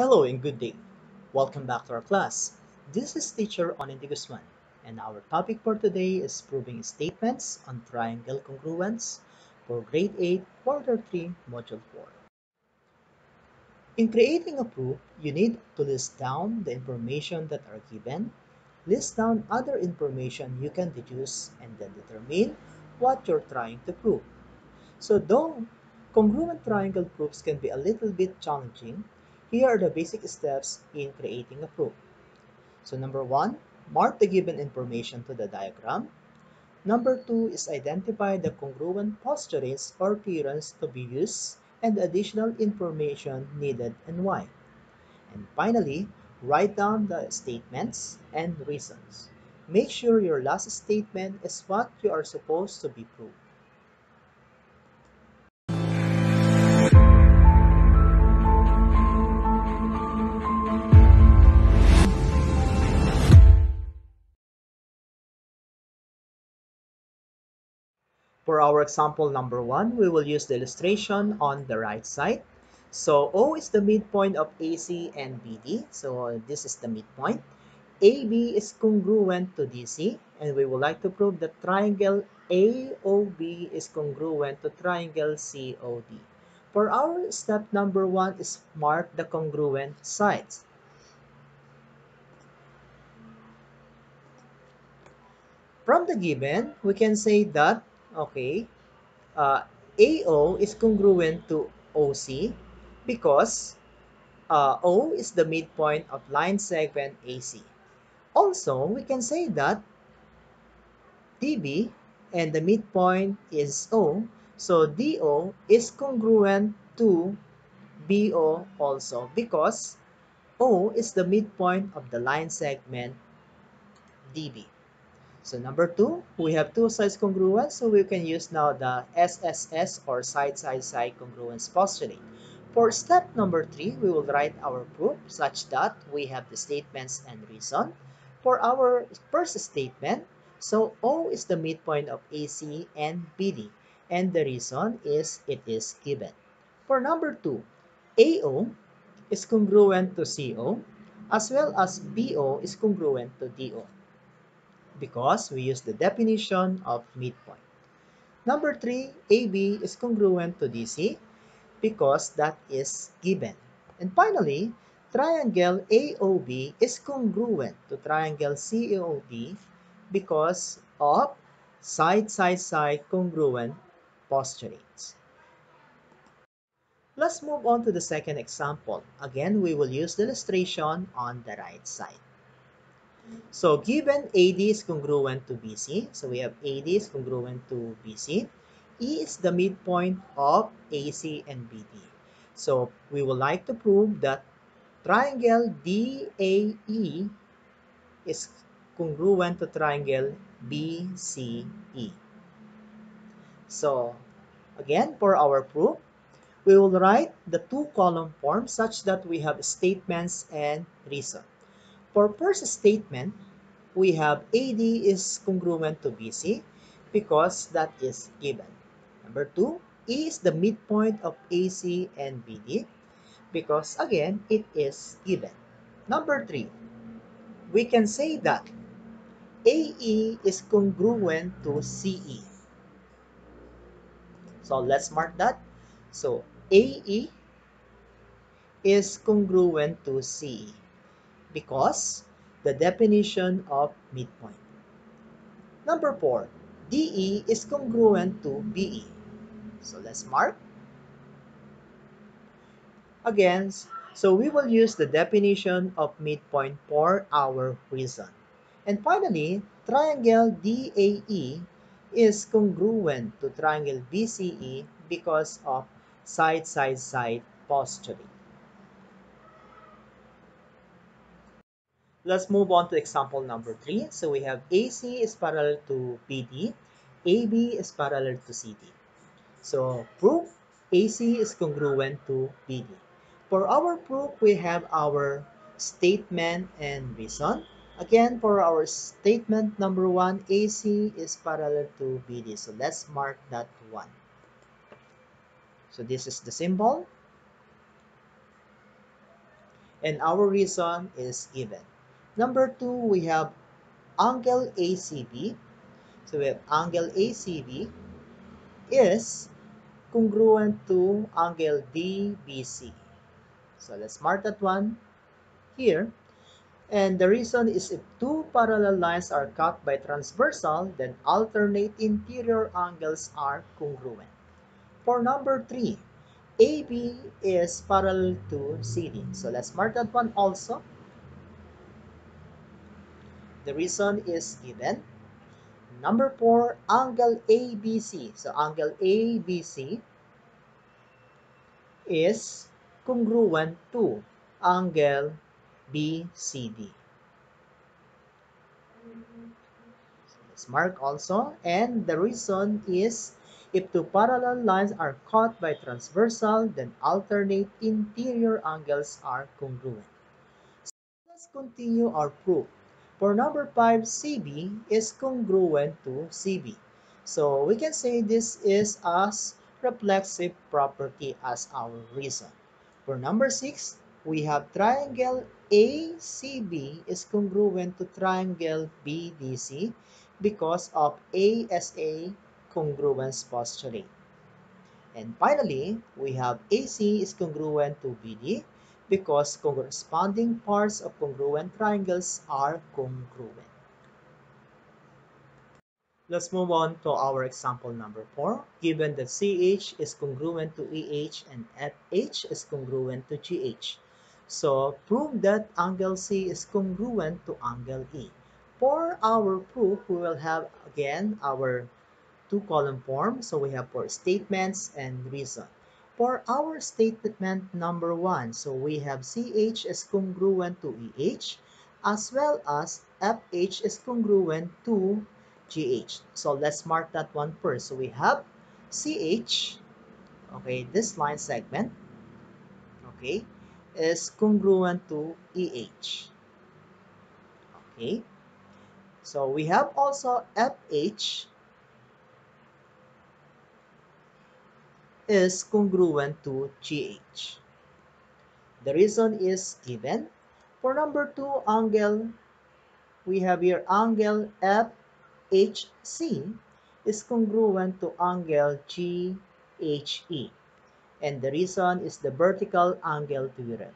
Hello and good day. Welcome back to our class. This is teacher Onin Guzman and our topic for today is proving statements on triangle congruence for grade 8 quarter 3 module 4. In creating a proof, you need to list down the information that are given, list down other information you can deduce and then determine what you're trying to prove. So though congruent triangle proofs can be a little bit challenging, here are the basic steps in creating a proof. So number one, mark the given information to the diagram. Number two is identify the congruent postulates or theorems to be used and the additional information needed and why. And finally, write down the statements and reasons. Make sure your last statement is what you are supposed to be proved. For our example number one, we will use the illustration on the right side. So O is the midpoint of AC and BD. So this is the midpoint. AB is congruent to DC and we would like to prove that triangle AOB is congruent to triangle COD. For our step number one is mark the congruent sides. From the given, we can say that okay, uh, AO is congruent to OC because uh, O is the midpoint of line segment AC. Also, we can say that DB and the midpoint is O, so DO is congruent to BO also because O is the midpoint of the line segment DB. So number two, we have two sides congruence, so we can use now the SSS or side-side-side congruence postulate. For step number three, we will write our proof such that we have the statements and reason. For our first statement, so O is the midpoint of AC and BD, and the reason is it is given. For number two, AO is congruent to CO, as well as BO is congruent to DO because we use the definition of midpoint. Number 3, AB is congruent to DC because that is given. And finally, triangle AOB is congruent to triangle COD because of side-side-side congruent postulates. Let's move on to the second example. Again, we will use the illustration on the right side. So given AD is congruent to BC, so we have AD is congruent to BC. E is the midpoint of AC and BD. So we would like to prove that triangle DAE is congruent to triangle BCE. So again, for our proof, we will write the two column form such that we have statements and reason. For first statement, we have AD is congruent to BC because that is given. Number two, E is the midpoint of AC and BD because again, it is given. Number three, we can say that AE is congruent to CE. So let's mark that. So AE is congruent to CE because the definition of midpoint. Number 4, DE is congruent to BE. So let's mark. Again, so we will use the definition of midpoint for our reason. And finally, triangle DAE is congruent to triangle BCE because of side-side-side postulate. Let's move on to example number 3. So we have AC is parallel to BD, AB is parallel to CD. So proof AC is congruent to BD. For our proof, we have our statement and reason. Again, for our statement number 1, AC is parallel to BD. So let's mark that 1. So this is the symbol. And our reason is given. Number two, we have angle ACB. So we have angle ACB is congruent to angle DBC. So let's mark that one here. And the reason is if two parallel lines are cut by transversal, then alternate interior angles are congruent. For number 3, AB is parallel to CD. So let's mark that one also. The reason is given. Number 4, angle ABC. So angle ABC is congruent to angle BCD. So let's mark also. And the reason is if two parallel lines are cut by transversal, then alternate interior angles are congruent. So let's continue our proof. For number 5, CB is congruent to CB. So we can say this is as reflexive property as our reason. For number 6, we have triangle ACB is congruent to triangle BDC because of ASA congruence postulate. And finally, we have AC is congruent to BD because corresponding parts of congruent triangles are congruent. Let's move on to our example number 4. Given that CH is congruent to EH and FH is congruent to GH. So, prove that angle C is congruent to angle E. For our proof, we will have again our two column form. So, we have for statements and reason. For our statement number one, so we have CH is congruent to EH as well as FH is congruent to GH. So let's mark that one first. So we have CH, okay, this line segment, okay, is congruent to EH. Okay, so we have also FH is congruent to GH. The reason is given. For number 2 angle, we have here angle FHC is congruent to angle GHE. And the reason is the vertical angle theorem.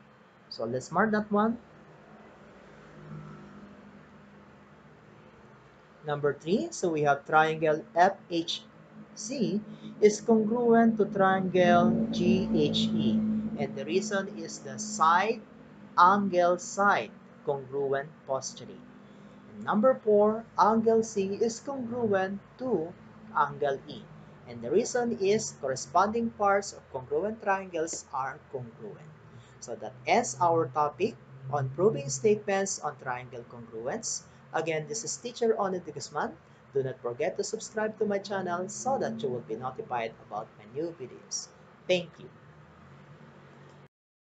So let's mark that one. Number 3, so we have triangle FHC C is congruent to triangle GHE. And the reason is the side angle side congruent postulate. Number 4, angle C is congruent to angle E. And the reason is corresponding parts of congruent triangles are congruent. So that ends our topic on proving statements on triangle congruence. Again, this is teacher Onin Guzman. Do not forget to subscribe to my channel so that you will be notified about my new videos. Thank you.